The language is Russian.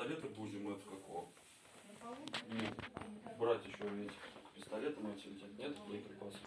пистолеты будем, это какого? Нет. брать еще ведь пистолеты на лететь, нет боеприпасов?